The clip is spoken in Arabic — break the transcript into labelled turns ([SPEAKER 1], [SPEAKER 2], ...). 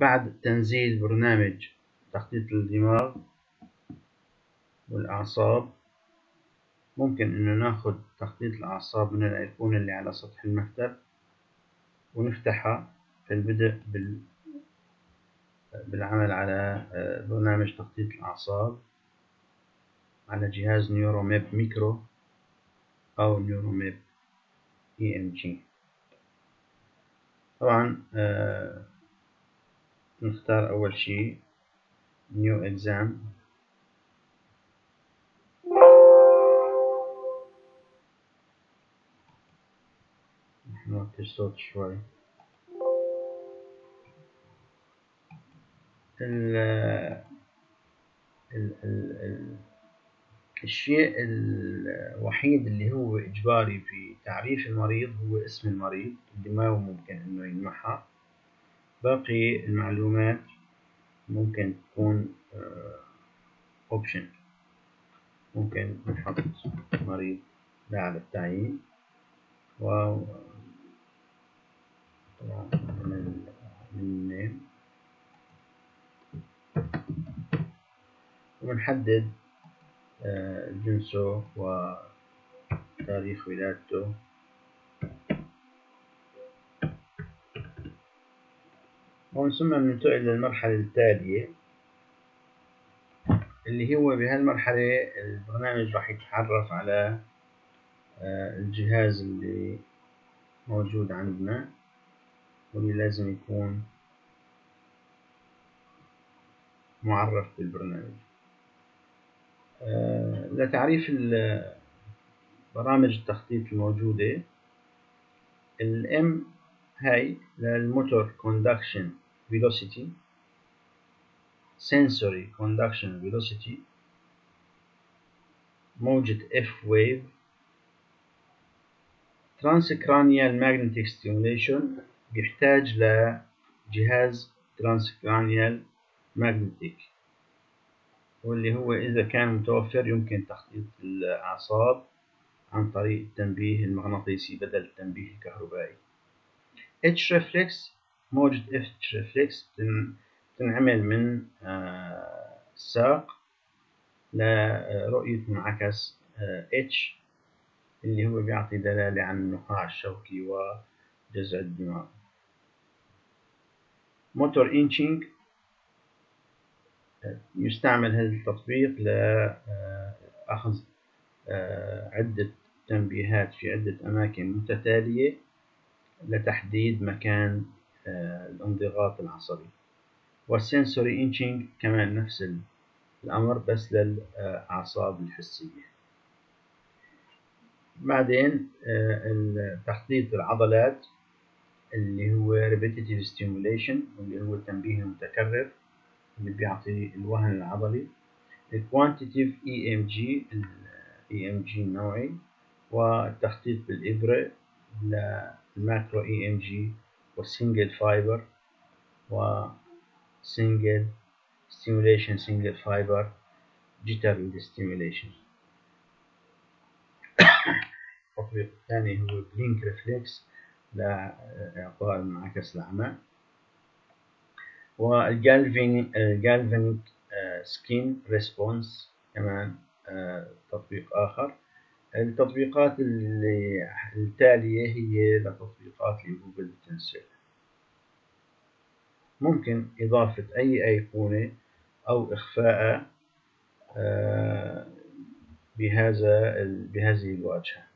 [SPEAKER 1] بعد تنزيل برنامج تخطيط الدماغ والأعصاب ممكن إنه ناخد تخطيط الأعصاب من الأيقونة اللي على سطح المكتب ونفتحها في البدء بال بالعمل على آه، برنامج تخطيط الأعصاب على جهاز Neuro-MEP-Micro أو Neuro-MEP EMG. طبعا آه نختار أول شيء نيو اكزام نوطي الصوت شوي. ال ال ال الشيء الوحيد اللي هو إجباري في تعريف المريض هو اسم المريض اللي ما هو ممكن إنه ينمحى باقي المعلومات ممكن تكون اوبشن آه، ممكن نحط مريض بعد التعيين. و ونحدد آه، جنسه وتاريخ ولادته. ثم ننتقل للمرحلة التالية اللي هو بهالمرحلة البرنامج راح يتعرف على آه، الجهاز اللي موجود عندنا واللي لازم يكون معرف بالبرنامج. آه، لتعريف برامج التخطيط الموجودة ال M هاي لل motor conduction velocity sensory conduction velocity موجة F wave transcranial magnetic stimulation بيحتاج لجهاز transcranial magnetic واللي هو إذا كان متوفر يمكن تخطيط الأعصاب عن طريق التنبيه المغناطيسي بدل التنبيه الكهربائي H reflex موجة H reflex تنعمل من آه، ساق لرؤية منعكس آه، H اللي هو بيعطي دلالة عن النخاع الشوكي وجزء الدماغ. motor inching يستعمل هذا التطبيق لأخذ آه، عدة تنبيهات في عدة أماكن متتالية لتحديد مكان آه، الانضغاط العصبي. والسنسوري إنشينج كمان نفس الأمر بس للأعصاب الحسية. بعدين آه، تخطيط العضلات اللي هو repetitive stimulation اللي هو التنبيه المتكرر اللي بيعطي الوهن العضلي. ال quantitative EMG ال EMG النوعي والتخطيط بالإبرة ال macro EMG وال single fiber و single stimulation single fiber jitter stimulation التطبيق الثاني هو blink reflex لإعطاء المنعكس الأعمى وال galvanic skin response كمان آه، تطبيق آخر. التطبيقات اللي التالية هي لتطبيقات لجوجل تنسل ممكن إضافة أي أيقونة أو إخفاء آه، بهذا بهذه الواجهة.